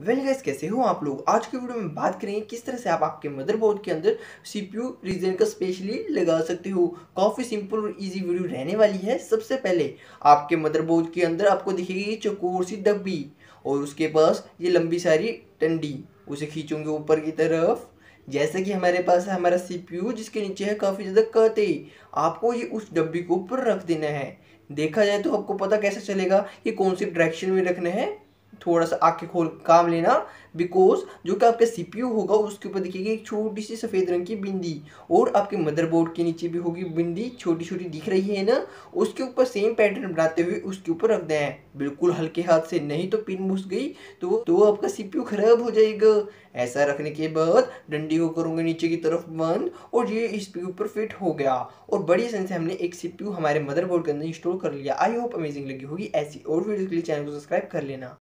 Well well guys कैसे हो आप लोग? आज के वीडियो में बात करेंगे किस तरह से आप आपके मदरबोर्ड के अंदर सीपीयू रीजन का स्पेशली लगा सकते हो। काफ़ी सिंपल और इजी वीडियो रहने वाली है। सबसे पहले, आपके मदरबोर्ड के अंदर आपको दिखेगी चकोर सी डब्बी और उसके पास ये लंबी सारी टंडी। उसे खींचोगे ऊपर की तरफ़। जैसे कि हमारे पास है हमारा सीपीयू जिसके नीचे है काफ़ी ज़्यादा कहते आपको ये उस डब्बी को ऊपर रख देना है। देखा जाए तो आपको पता कैसे चलेगा कि कौन सी डायरेक्शन में रखना है। थोड़ा सा आँखें खोल काम लेना बिकॉज़ जो कि आपका सीपीयू होगा, उसके ऊपर दिखेगी एक छोटी सी सफ़ेद रंग की बिंदी, और आपके मदरबोर्ड के नीचे भी होगी बिंदी छोटी छोटी दिख रही है ना, उसके ऊपर सेम पैटर्न बनाते हुए उसके ऊपर रख दें। बिल्कुल हल्के हाथ से, नहीं तो पिन घुस गई तो तो आपका सीपीयू खराब हो जाएगा। ऐसा रखने के बाद डंडी को करूँगा नीचे की तरफ़ बंद, और ये इस ऊपर फिट हो गया। और बड़ी आसानी से हमने एक सीपीयू हमारे मदरबोर्ड के अंदर इंस्टॉल कर लिया। आई होप अमेजिंग लगी होगी। ऐसी और वीडियो के लिए चैनल को सब्सक्राइब कर लेना।